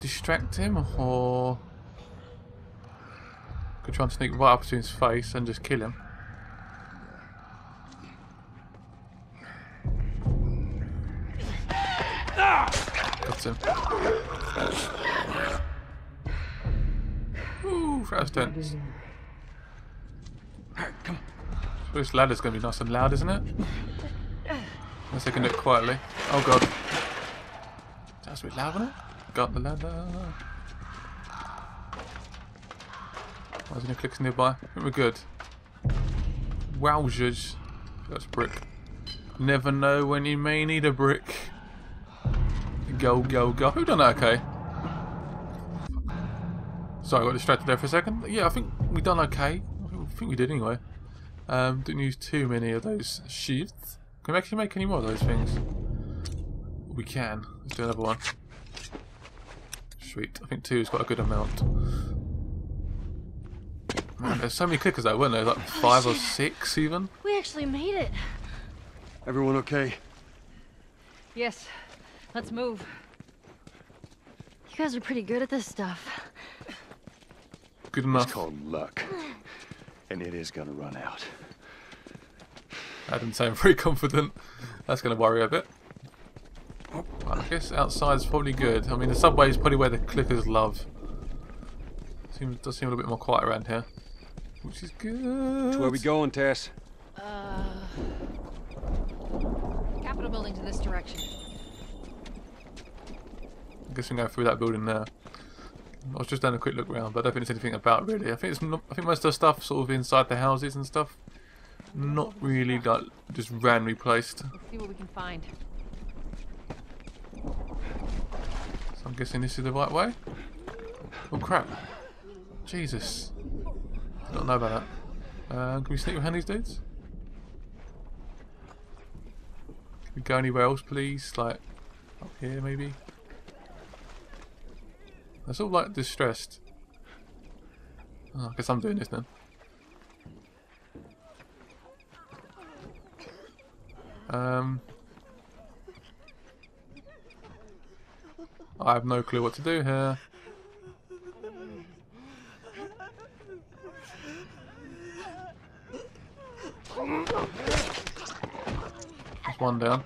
distract him, or could try and sneak right up to his face and just kill him. Got him. Ooh, that. Come So this ladder's going to be nice and loud, isn't it? Unless they can do it quietly. Oh god. That's a bit loud, wasn't it? Got the ladder. There's any clicks nearby. We're good. Wowzers. That's brick. Never know when you may need a brick. Go, go, go. Who done that okay? Sorry, I got distracted there for a second. Yeah, I think we done okay. I think we did anyway. Um, didn't use too many of those shivs. Can we actually make any more of those things? We can. Let's do another one. Sweet. I think two is quite a good amount. Man, there's so many clickers though, weren't there? Like oh, five or six even? We actually made it. Everyone okay? Yes. Let's move. You guys are pretty good at this stuff. Good It's called luck. And it is gonna run out. I didn't sound very confident. That's going to worry a bit. I guess outside's probably good. I mean, the subway is probably where the clickers love. Seems does seem a little bit more quiet around here, which is good. Where we going, Tess? Uh. Capitol building's in this direction. I guess we can go through that building there. I was just doing a quick look around, but I don't think there's anything about really. I think it's not, I think most of the stuff sort of inside the houses and stuff, not really like just randomly placed. Let's see what we can find. I'm guessing this is the right way. Oh crap! Jesus, don't know about that. Uh, can we sneak behind these dudes? Can we go anywhere else, please? Like up here, maybe. Sort of like distressed. Oh, I guess I'm doing this then. Um, I have no clue what to do here. One down.